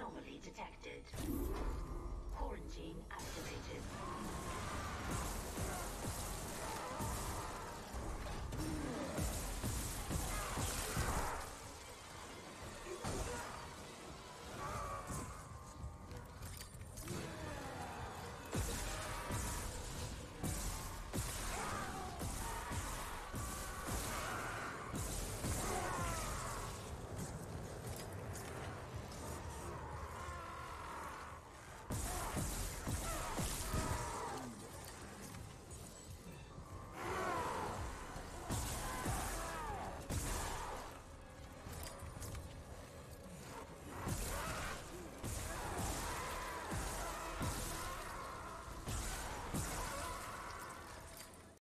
Anomaly